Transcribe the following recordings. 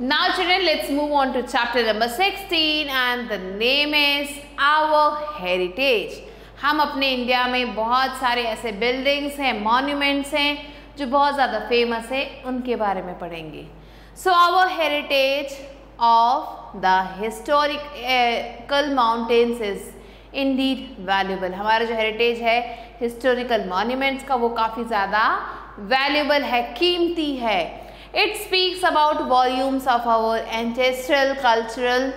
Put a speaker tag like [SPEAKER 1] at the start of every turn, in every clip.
[SPEAKER 1] Now children, let's move on to chapter number 16 and the name is Our Heritage. हम अपने India में बहुत सारे ऐसे बिल्डिंग्स हैं मॉन्यूमेंट्स हैं जो बहुत ज़्यादा फ़ेमस है उनके बारे में पढ़ेंगे। So our heritage of the historical mountains is in indeed valuable हमारा जो हेरिटेज है हिस्टोरिकल मॉन्यूमेंट्स का वो काफ़ी ज़्यादा वैल्यूबल है कीमती है। It speaks about volumes of our ancestral cultural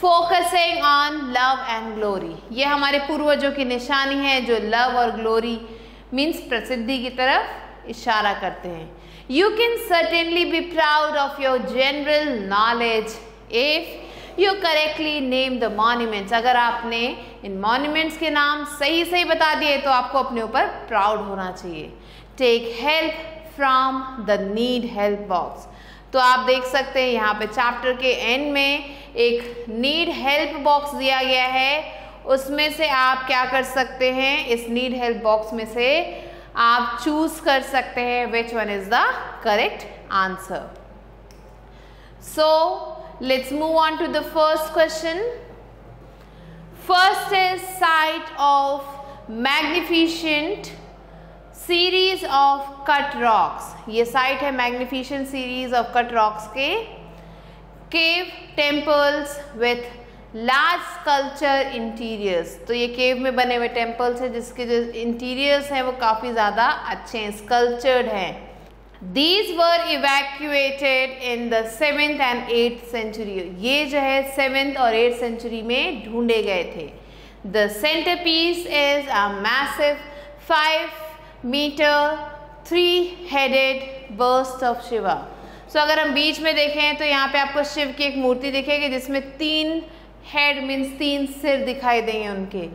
[SPEAKER 1] focusing on love and glory ये हमारे पूर्वजों की निशानी है जो लव और ग्लोरी मीन्स प्रसिद्धि की तरफ़ इशारा करते हैं। You can certainly be proud of your general knowledge if you correctly name the monuments अगर आपने इन मॉन्यूमेंट्स के नाम सही सही बता दिए तो आपको अपने ऊपर प्राउड होना चाहिए। Take help from the need help box तो आप देख सकते हैं यहाँ पे चैप्टर के एंड में एक नीड हेल्प बॉक्स दिया गया है। उसमें से आप क्या कर सकते हैं? इस नीड हेल्प बॉक्स में से आप चूज़ कर सकते हैं which one is the correct answer so let's move on to the first question first is site of magnificent series of cut rocks ये साइट है magnificent series of cut rocks के. Cave temples with large sculpture interiors तो ये केव में बने हुए temples हैं, जिसके जो इंटीरियर्स हैं, वो काफ़ी ज़्यादा अच्छे हैं स्कल्चर्ड हैं. These were evacuated in the seventh and eighth century ये जो है सेवेंथ और एट्थ सेंचुरी में ढूंढे गए थे. The centre piece is a massive five metre three headed burst of Shiva so अगर हम बीच में देखें तो यहाँ पे आपको शिव की एक मूर्ति दिखेगी, जिसमें तीन हेड मीन्स तीन सिर दिखाई देंगे उनके।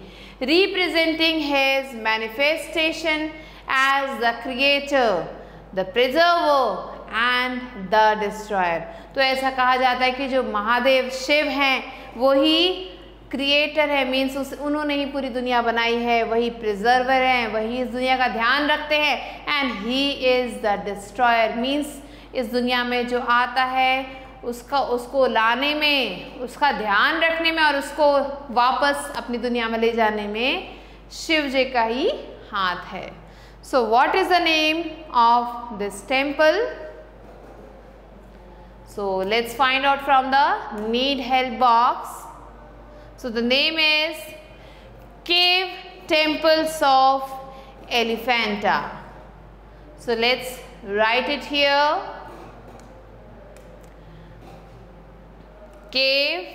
[SPEAKER 1] Representing his manifestation as the creator the preserver and the destroyer तो ऐसा कहा जाता है कि जो महादेव शिव हैं वही क्रिएटर है मीन्स उस, उन्होंने ही पूरी दुनिया बनाई है, वही प्रिजर्वर हैं, वही इस दुनिया का ध्यान रखते हैं and he is the destroyer means इस दुनिया में जो आता है, उसका, उसको लाने में, उसका ध्यान रखने में और उसको वापस अपनी दुनिया में ले जाने में शिव जी का ही हाथ है। So what is the name of this temple so let's find out from the need help box So the name is Cave Temples of Elephanta. So let's write it here. Cave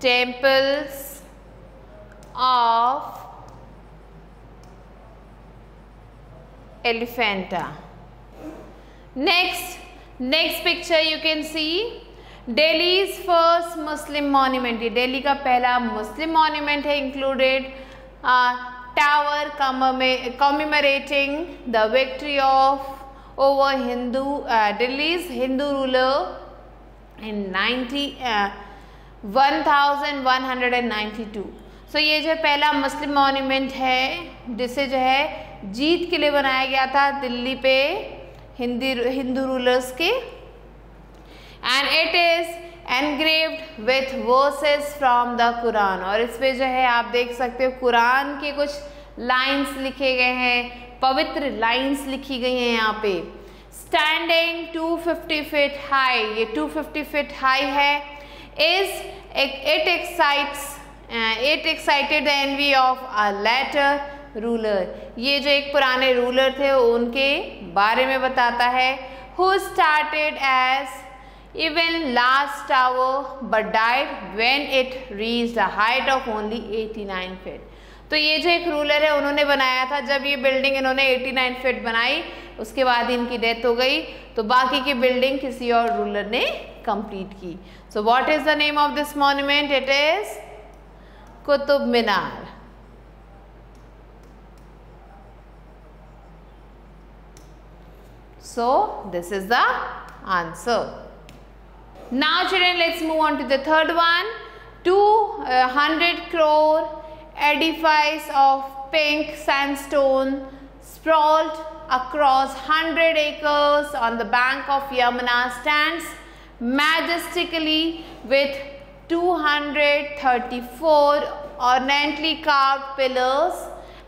[SPEAKER 1] Temples of Elephanta. Next next picture you can see Delhi's first Muslim monument ये डेली का पहला Muslim monument है included tower commemorating the victory of over Hindu Delhi's Hindu ruler in ninety one thousand one hundred and ninety two so ये जो पहला Muslim monument है, जिसे जो है जीत के लिए बनाया गया था दिल्ली पे हिंदी हिंदू रूलर्स के। And it is engraved with verses from the Quran और इस पे जो है आप देख सकते हो कुरान के कुछ लाइंस लिखे गए हैं, पवित्र लाइंस लिखी गई हैं यहाँ पे। स्टैंडिंग 250 फीट हाई ये 250 फीट हाई है। Is it excites it excited the envy of a later ruler ये जो एक पुराने रूलर थे उनके बारे में बताता है। Who started as even last tower but died when it reach the height of only 89 feet तो ये जो एक रूलर है, उन्होंने बनाया था। जब ये बिल्डिंग इन्होंने 89 फीट बनाई, उसके बाद इनकी डेथ हो गई। तो बाकी की बिल्डिंग किसी और रूलर ने कंप्लीट की। So what is the name of this monument it is Qutub Minar So this is the answer. Now children let's move on to the third one. 200 uh, crore edifice of pink sandstone sprawled across 100 acres on the bank of Yamuna stands majestically with 234 ornately carved pillars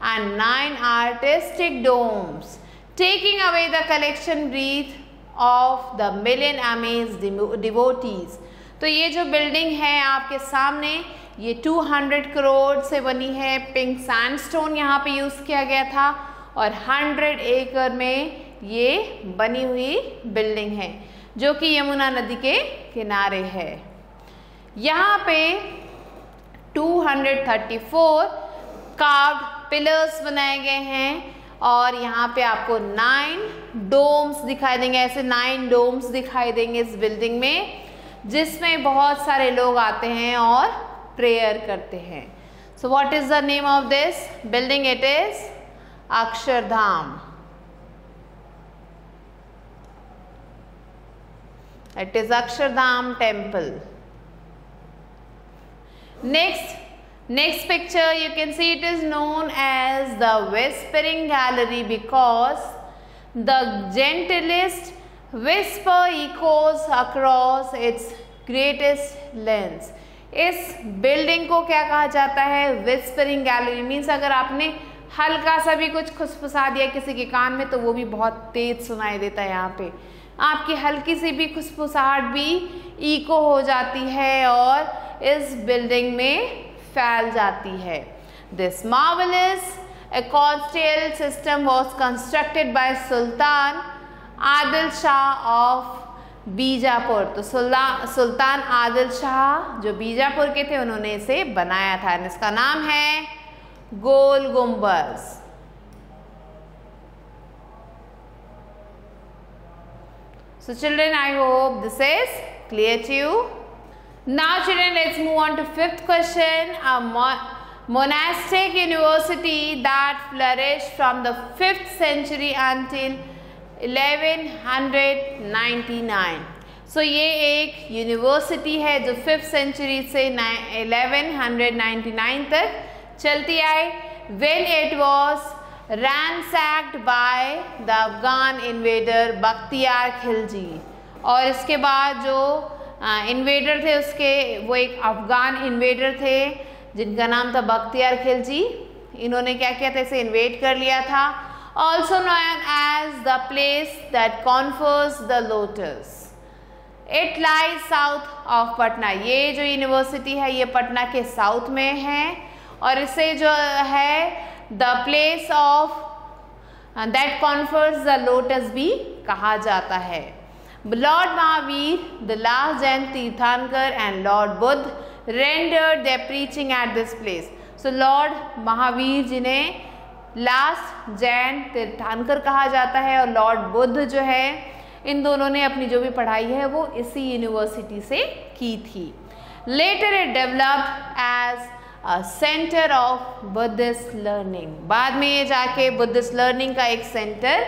[SPEAKER 1] and 9 artistic domes, taking away the collection breath of the million amazed devotees. तो ये जो building है आपके सामने, ये 200 करोड़ से बनी है। पिंक सैंडस्टोन यहाँ पे यूज़ किया गया था और 100 एकड़ में ये बनी हुई बिल्डिंग है, जो कि यमुना नदी के किनारे है। यहाँ पे 234 कार्व पिलर्स बनाए गए हैं। और यहाँ पे आपको नाइन डोम्स दिखाई देंगे। ऐसे नाइन डोम्स दिखाई देंगे इस बिल्डिंग में जिसमें बहुत सारे लोग आते हैं और प्रेयर करते हैं। So what is the name of this building it is Akshardham It is Akshardham temple. Next, next picture you can see it is known as the Whispering Gallery because the gentlest whisper echoes across its greatest length. इस building को क्या कहा जाता है whispering gallery means अगर आपने हल्का सा भी कुछ खुशफुसा दिया किसी के कान में तो वो भी बहुत तेज सुनाई देता है यहाँ पे आपकी हल्की सी भी खुशफुसाहट भी इको हो जाती है और इस बिल्डिंग में फैल जाती है। This marvellous ecostal system was constructed by Sultan Adil Shah of Bijapur तो सुल्ला सुल्तान आदिल शाह जो बीजापुर के थे उन्होंने इसे बनाया था। इसका नाम है गोल गुम्बज So children, I hope this is clear to you. Now children, let's move on to fifth question. A mo monastic university that flourished from the 5th century until 1199. So so, ये एक यूनिवर्सिटी है जो fifth century से 1199 तक चलती आई when it was ransacked by the Afghan invader Bakhtiyar Khilji और इसके बाद जो इन्वेडर थे उसके, वो एक अफगान इन्वेडर थे, जिनका नाम था बख्तियार खिलजी। इन्होंने क्या किया था? इसे इन्वेड कर लिया था। Also known as the place that confers the lotus it lies south of Patna ये जो यूनिवर्सिटी है, ये पटना के साउथ में है। और इसे जो है the place of that confers the lotus भी कहा जाता है। Lord Mahavir the last Jain Tirthankara and Lord Buddha render the preaching at this place so Lord Mahavir जिन्हें लास्ट जैन तीर्थानकर कहा जाता है और लॉर्ड बुद्ध जो है इन दोनों ने अपनी जो भी पढ़ाई है वो इसी यूनिवर्सिटी से की थी। Later it developed as centre of Buddhist learning बाद में ये जाके बुद्धिस्ट लर्निंग का एक सेंटर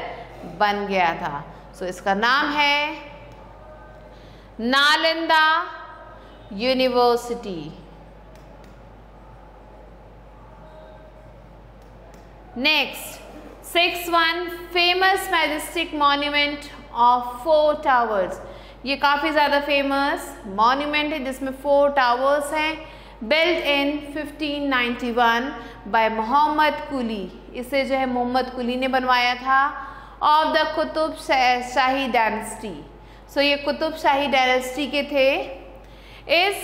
[SPEAKER 1] बन गया था। सो इसका नाम है Nalanda university. Next six one famous majestic monument of four towers ये काफ़ी ज़्यादा फ़ेमस मॉन्यूमेंट है, जिसमें फोर टावर्स हैं। Built in 1591 by Mohammed Quli इसे जो है मोहम्मद कुली ने बनवाया था। Of the Qutub Shahi dynasty so ये कुतुब शाही डायनेस्टी के थे is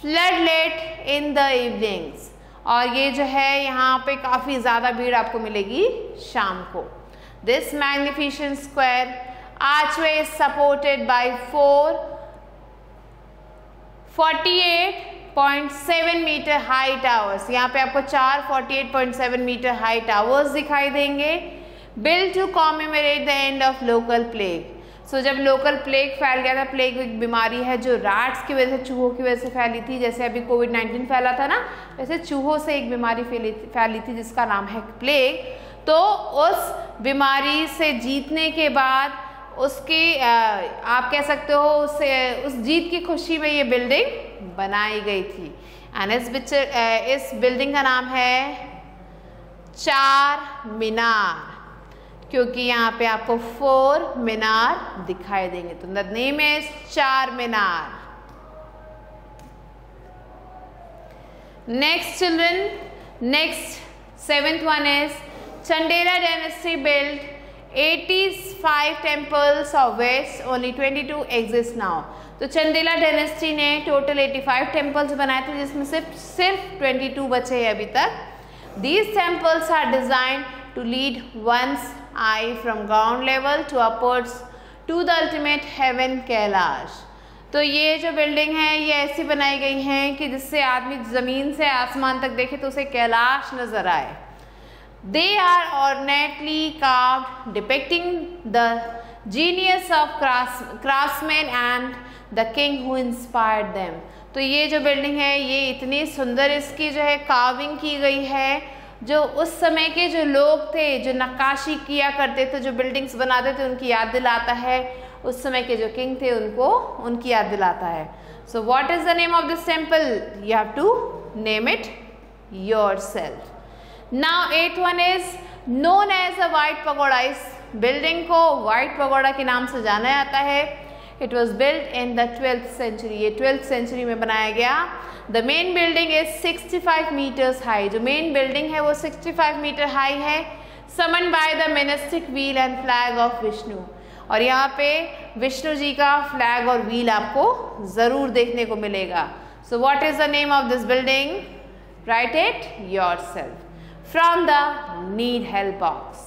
[SPEAKER 1] flood lit in the evenings और ये जो है, यहाँ पे काफ़ी ज़्यादा भीड़ आपको मिलेगी शाम को। This magnificent square archway is supported by four 48 48.7 metre high towers यहाँ पे आपको चार 48.7 मीटर हाई टावर्स दिखाई देंगे। Build to commemorate the end of local plague so जब लोकल प्लेग फैल गया था प्लेग एक बीमारी है जो रैट्स की वजह से, चूहों की वजह से फैली थी। जैसे अभी कोविड 19 फैला था ना, वैसे चूहों से एक बीमारी फैली फैली थी, जिसका नाम है प्लेग तो उस बीमारी से जीतने के बाद उसकी आप कह सकते हो उस उस जीत की खुशी में ये बिल्डिंग बनाई गई थी। एंड इस पिक्चर इस बिल्डिंग का नाम है चार मीनार क्योंकि यहाँ पे आपको फोर मीनार दिखाई देंगे। तो the name is Char Minar. Next children next seventh one is Chandela dynasty build 85 temples of which only 22 exist now. तो चंदेला डेनेस्टी ने टोटल 85 टेम्पल्स बनाए थे, जिसमें सिर्फ़ सिर्फ़ 22 बचे हैं अभी तक। These temples are design to lead one's eye from ground level to upwards to the ultimate heaven Kailash तो ये जो बिल्डिंग है, ये ऐसी बनाई गई है कि जिससे आदमी ज़मीन से आसमान तक देखे तो उसे कैलाश नज़र आए They are ornately carved, depicting the genius of craftsmen and the king who inspired them. तो ये जो बिल्डिंग है, ये इतनी सुंदर इसकी जो है काविंग की गई है जो उस समय के जो लोग थे, जो नक्काशी किया करते थे, जो बिल्डिंग्स बनाते थे, उनकी याद दिलाता है। उस समय के जो किंग थे, उनको, उनकी याद दिलाता है। So what is the name of this temple you have to name it yourself now at one is known as a white pagoda इस बिल्डिंग को वाइट पगोड़ा के नाम से जाना जाता है। It was build in the twelfth century ये twelfth century में बनाया गया। The main building is 65 metres high जो मेन बिल्डिंग है वो 65 मीटर हाई है summon by the monastic wheel and flag of Vishnu और यहाँ पे विष्णु जी का फ्लैग और व्हील आपको ज़रूर देखने को मिलेगा। So what is the name of this building write it yourself from the need help box.